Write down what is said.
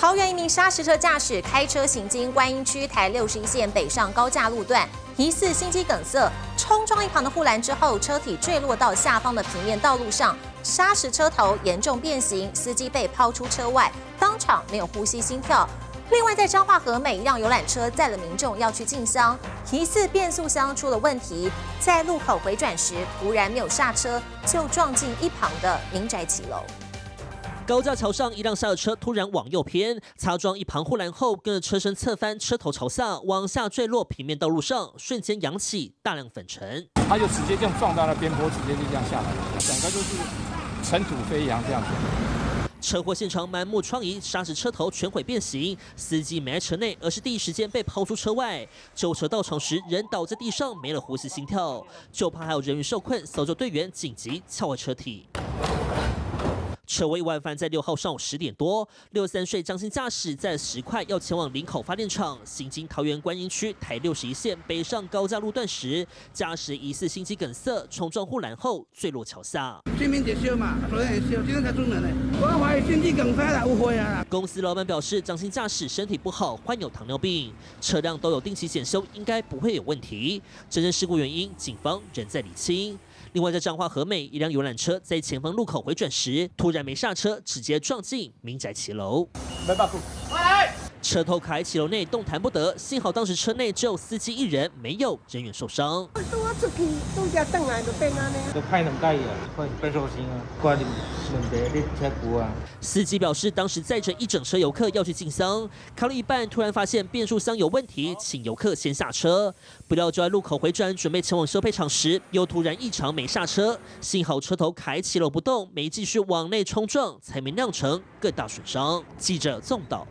桃园一名砂石车驾驶开车行经观音区台六十一线北上高架路段，疑似心肌梗塞，冲撞一旁的护栏之后，车体坠落到下方的平面道路上，砂石车头严重变形，司机被抛出车外，当场没有呼吸心跳。另外，在彰化和美一辆游览车载了民众要去进香，疑似变速箱出了问题，在路口回转时突然没有刹车，就撞进一旁的民宅骑楼。高架桥上，一辆下车突然往右偏，擦撞一旁护栏后，跟着车身侧翻，车头朝下往下坠落平面道路上，瞬间扬起大量粉尘。他就直接这样撞到了边坡，直接就这样下来，整个就是尘土飞扬这样子。车祸现场满目疮痍，砂石车头全毁变形，司机没在车内，而是第一时间被抛出车外。救车到场时，人倒在地上，没了呼吸心跳，就怕还有人员受困，搜救队员紧急撬回车体。车祸意外发生在六号上午十点多，六十三岁张姓驾驶在石块要前往林口发电厂，行经桃园观音区台六十一线北上高架路段时，驾驶疑似心肌梗塞，冲撞护栏后坠落桥下。今天烧嘛，昨天也烧，今天才出门呢。我怀疑心肌梗塞了，误会啊。公司老板表示，张姓驾驶身体不好，患有糖尿病，车辆都有定期检修，应该不会有问题。真正事故原因，警方仍在理清。另外，在彰化和美，一辆游览车在前方路口回转时，突然没刹车，直接撞进民宅骑楼。车头卡在骑楼内，动弹不得。幸好当时车内只有司机一人，没有人员受伤。我出去，拄只转来就变安尼。都派两介啊，快变寿星啊，挂你问题你车库啊。司机表示，当时载着一整车游客要去进香，开了一半，突然发现变速箱有问题，请游客先下车。不料就在路口回转，准备前往收配厂时，又突然异常没刹车。幸好车头卡骑楼不动，没继续往内冲撞，才没酿成更大损伤。记者纵导。